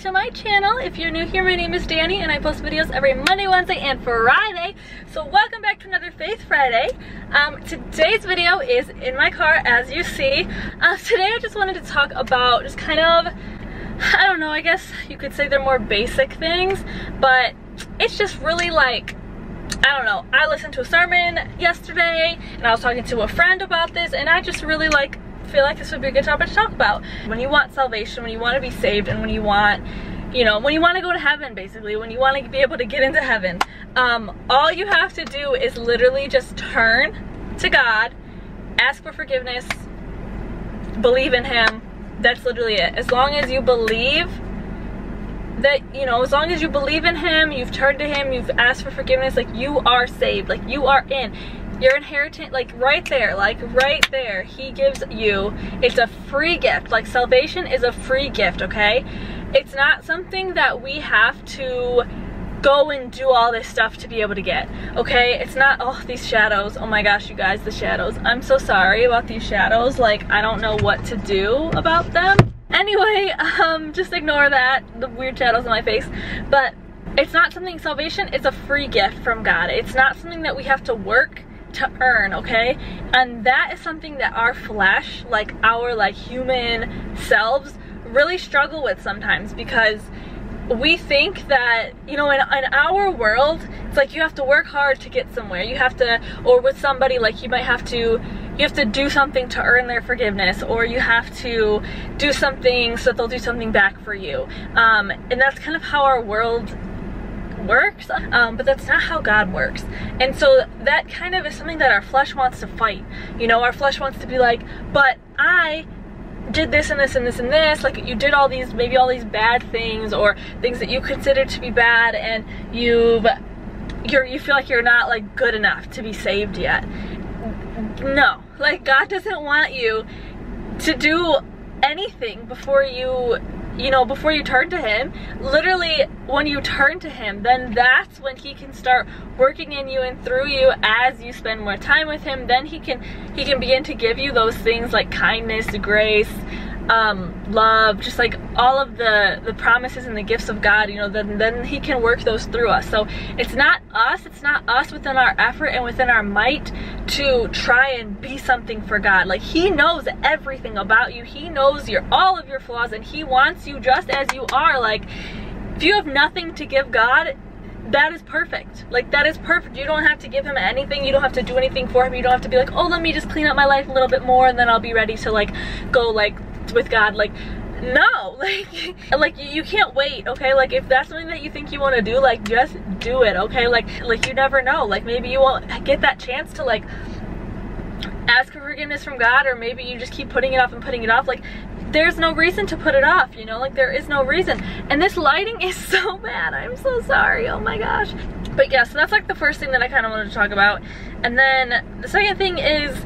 to my channel. If you're new here, my name is Dani and I post videos every Monday, Wednesday, and Friday. So welcome back to another Faith Friday. Um, today's video is in my car, as you see. Uh, today I just wanted to talk about just kind of, I don't know, I guess you could say they're more basic things, but it's just really like, I don't know, I listened to a sermon yesterday and I was talking to a friend about this and I just really like feel like this would be a good topic to talk about. When you want salvation, when you want to be saved, and when you want, you know, when you want to go to heaven, basically, when you want to be able to get into heaven, um, all you have to do is literally just turn to God, ask for forgiveness, believe in Him. That's literally it. As long as you believe that you know as long as you believe in him you've turned to him you've asked for forgiveness like you are saved like you are in your inheritance like right there like right there he gives you it's a free gift. Like salvation is a free gift okay? It's not something that we have to go and do all this stuff to be able to get okay? It's not oh these shadows. Oh my gosh you guys the shadows. I'm so sorry about these shadows. Like i don't know what to do about them. Anyway um just ignore that the weird shadows in my face. But it's not something salvation it's a free gift from god. It's not something that we have to work to earn okay? And that is something that our flesh like our like human selves really struggle with sometimes because we think that you know in, in our world it's like you have to work hard to get somewhere. You have to or with somebody like you might have to you have to do something to earn their forgiveness or you have to do something so they'll do something back for you. Um, and that's kind of how our world works um, but that's not how God works. And so that kind of is something that our flesh wants to fight. You know our flesh wants to be like but I did this and this and this and this like you did all these maybe all these bad things or things that you consider to be bad and you've you're you feel like you're not like good enough to be saved yet. No. Like God doesn't want you to do anything before you you know, before you turn to him, literally when you turn to him, then that's when he can start working in you and through you as you spend more time with him. Then he can he can begin to give you those things like kindness, grace, um, love, just like all of the, the promises and the gifts of God, you know, then, then he can work those through us. So it's not us, it's not us within our effort and within our might to try and be something for God. Like he knows everything about you. He knows your all of your flaws and he wants you just as you are. Like if you have nothing to give God, that is perfect. Like that is perfect. You don't have to give him anything. You don't have to do anything for him. You don't have to be like, oh, let me just clean up my life a little bit more and then I'll be ready to like go like with God. Like, no, like, like you can't wait, okay? Like, if that's something that you think you want to do, like, just do it, okay? Like, like you never know. Like, maybe you won't get that chance to like ask for forgiveness from God, or maybe you just keep putting it off and putting it off. Like, there's no reason to put it off, you know? Like, there is no reason. And this lighting is so bad. I'm so sorry. Oh my gosh. But yeah, so that's like the first thing that I kind of wanted to talk about. And then the second thing is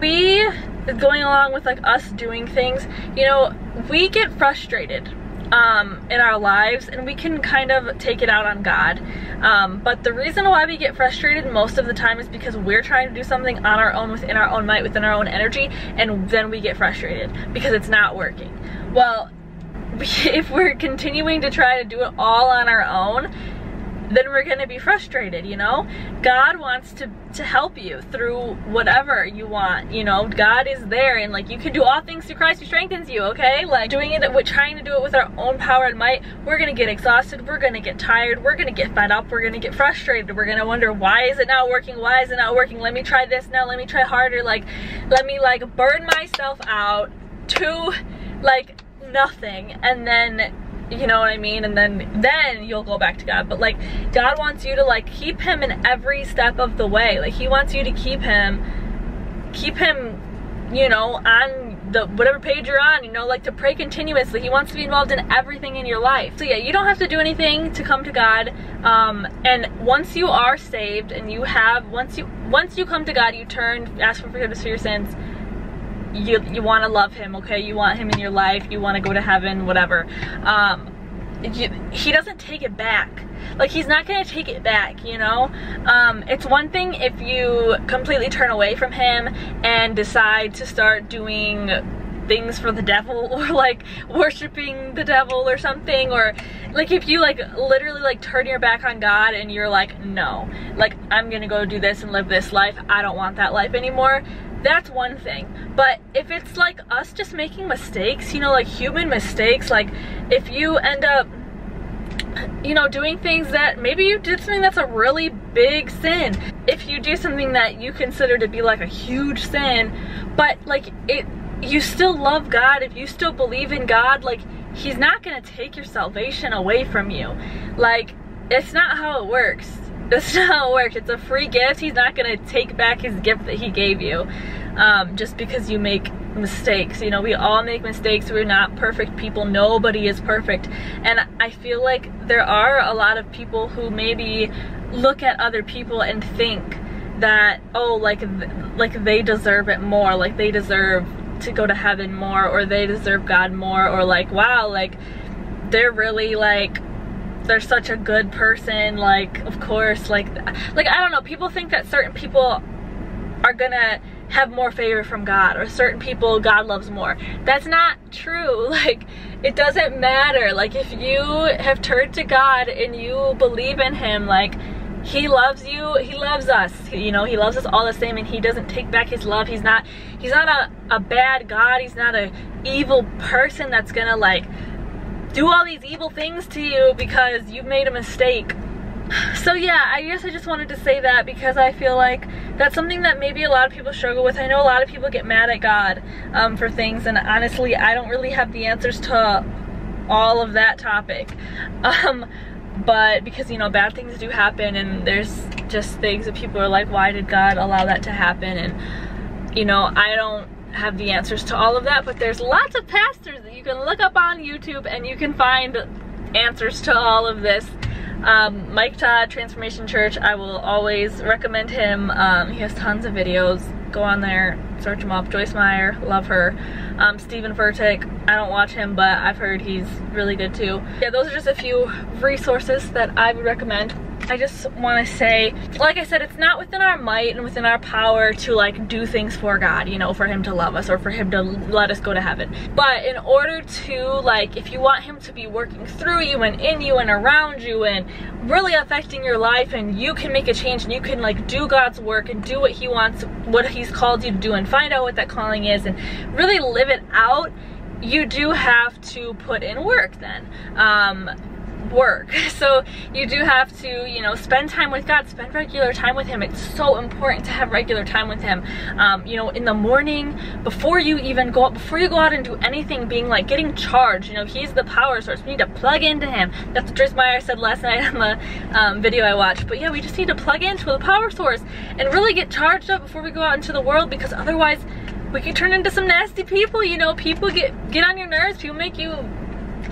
we going along with like us doing things, you know, we get frustrated um, in our lives and we can kind of take it out on God. Um, but the reason why we get frustrated most of the time is because we're trying to do something on our own, within our own might, within our own energy, and then we get frustrated because it's not working. Well, if we're continuing to try to do it all on our own, then we're gonna be frustrated, you know? God wants to, to help you through whatever you want, you know? God is there and like you can do all things through Christ who strengthens you, okay? Like doing it, we're trying to do it with our own power and might, we're gonna get exhausted, we're gonna get tired, we're gonna get fed up, we're gonna get frustrated, we're gonna wonder why is it not working, why is it not working, let me try this now, let me try harder, like let me like burn myself out to like nothing and then you know what I mean? And then then you'll go back to God. But like God wants you to like keep him in every step of the way. Like he wants you to keep him keep him, you know, on the whatever page you're on, you know, like to pray continuously. He wants to be involved in everything in your life. So yeah, you don't have to do anything to come to God. Um, and once you are saved and you have once you once you come to God, you turn, ask for forgiveness for your sins you you want to love him okay? You want him in your life you want to go to heaven whatever. Um you, he doesn't take it back. Like he's not gonna take it back you know? Um it's one thing if you completely turn away from him and decide to start doing things for the devil or like worshiping the devil or something or like if you like literally like turn your back on God and you're like no. Like I'm gonna go do this and live this life. I don't want that life anymore that's one thing but if it's like us just making mistakes you know like human mistakes like if you end up you know, doing things that maybe you did something that's a really big sin. If you do something that you consider to be like a huge sin, but like it, you still love God, if you still believe in God, like he's not gonna take your salvation away from you. Like, it's not how it works. That's not works. It's a free gift. He's not gonna take back his gift that he gave you um, just because you make mistakes. You know, we all make mistakes. We're not perfect people. Nobody is perfect. And I feel like there are a lot of people who maybe look at other people and think that, oh, like, like they deserve it more. Like they deserve to go to heaven more or they deserve God more or like, wow, like they're really like they're such a good person like of course like like I don't know people think that certain people are gonna have more favor from God or certain people God loves more. That's not true. Like it doesn't matter. Like if you have turned to God and you believe in him, like he loves you he loves us you know he loves us all the same and he doesn't take back his love he's not he's not a, a bad god he's not a evil person that's gonna like do all these evil things to you because you've made a mistake so yeah, I guess I just wanted to say that because I feel like that's something that maybe a lot of people struggle with. I know a lot of people get mad at God um, for things and honestly I don't really have the answers to all of that topic. Um, but because you know bad things do happen and there's just things that people are like why did God allow that to happen and you know I don't have the answers to all of that but there's lots of pastors that you can look up on YouTube and you can find answers to all of this um, Mike Todd, Transformation Church, I will always recommend him. Um, he has tons of videos. Go on there, search him up. Joyce Meyer, love her. Um, Steven Furtick, I don't watch him, but I've heard he's really good too. Yeah, those are just a few resources that I would recommend. I just want to say, like I said, it's not within our might and within our power to like do things for God, you know, for him to love us or for him to let us go to heaven. But in order to like, if you want him to be working through you and in you and around you and really affecting your life and you can make a change and you can like do God's work and do what he wants, what he's called you to do and find out what that calling is and really live it out, you do have to put in work then. Um, work. So you do have to, you know, spend time with God, spend regular time with Him. It's so important to have regular time with Him. Um, you know, in the morning, before you even go out, before you go out and do anything, being like getting charged, you know, He's the power source. We need to plug into Him. That's what Joyce Meyer said last night on the um, video I watched. But yeah, we just need to plug into the power source and really get charged up before we go out into the world because otherwise we can turn into some nasty people, you know, people get, get on your nerves, people make you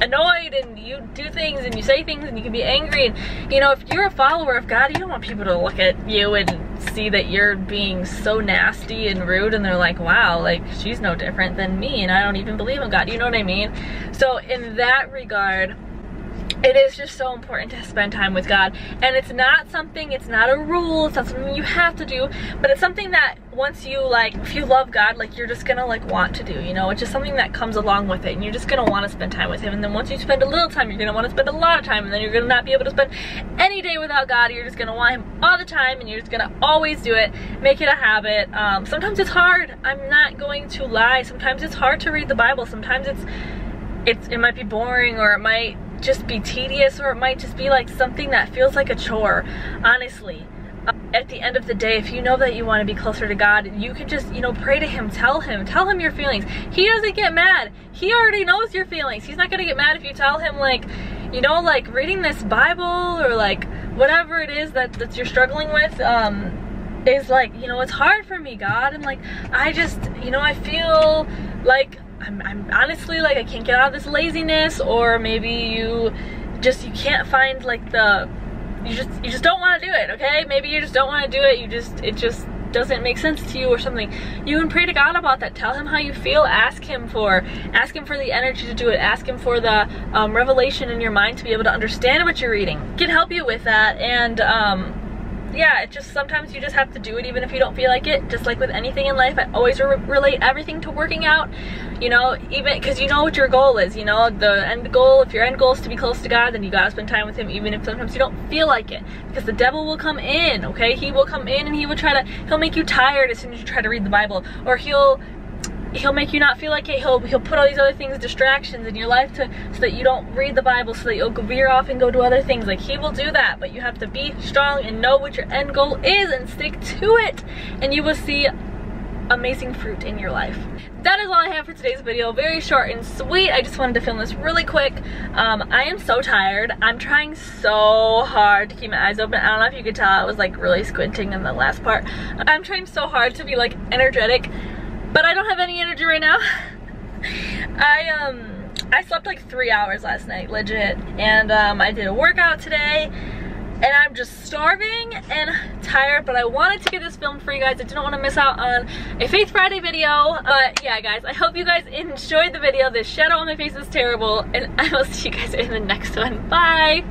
annoyed and you do things and you say things and you can be angry. And you know if you're a follower of God you don't want people to look at you and see that you're being so nasty and rude and they're like wow like she's no different than me and I don't even believe in God. You know what I mean? So in that regard it is just so important to spend time with God. And it's not something, it's not a rule, it's not something you have to do, but it's something that once you like, if you love God, like you're just gonna like want to do, you know? It's just something that comes along with it and you're just gonna wanna spend time with Him. And then once you spend a little time, you're gonna wanna spend a lot of time and then you're gonna not be able to spend any day without God. You're just gonna want Him all the time and you're just gonna always do it. Make it a habit. Um, sometimes it's hard. I'm not going to lie. Sometimes it's hard to read the Bible. Sometimes it's, it's, it might be boring or it might just be tedious or it might just be like something that feels like a chore, honestly. Uh, at the end of the day, if you know that you want to be closer to God, you can just, you know, pray to Him, tell Him, tell Him your feelings. He doesn't get mad. He already knows your feelings. He's not going to get mad if you tell Him, like, you know, like reading this Bible or like whatever it is that, that you're struggling with, um, is like, you know, it's hard for me, God. And like, I just, you know, I feel like I'm, I'm honestly like I can't get out of this laziness or maybe you just you can't find like the you just you just don't want to do it okay? Maybe you just don't want to do it you just it just doesn't make sense to you or something. You can pray to God about that. Tell him how you feel. Ask him for ask him for the energy to do it. Ask him for the um, revelation in your mind to be able to understand what you're reading. Can help you with that and um, yeah, it just sometimes you just have to do it even if you don't feel like it. Just like with anything in life, I always re relate everything to working out. You know, even because you know what your goal is. You know, the end goal. If your end goal is to be close to God, then you gotta spend time with Him, even if sometimes you don't feel like it. Because the devil will come in. Okay, he will come in and he will try to. He'll make you tired as soon as you try to read the Bible, or he'll he'll make you not feel like it. He'll he'll put all these other things, distractions in your life to so that you don't read the Bible, so that you'll veer off and go do other things. Like he will do that, but you have to be strong and know what your end goal is and stick to it, and you will see amazing fruit in your life. That is all I have for today's video. Very short and sweet. I just wanted to film this really quick. Um, I am so tired. I'm trying so hard to keep my eyes open. I don't know if you could tell I was like really squinting in the last part. I'm trying so hard to be like energetic but I don't have any energy right now. I um I slept like three hours last night, legit. And um, I did a workout today and I'm just starving and tired, but I wanted to get this filmed for you guys. I didn't want to miss out on a Faith Friday video. But yeah, guys, I hope you guys enjoyed the video. The shadow on my face is terrible, and I will see you guys in the next one. Bye!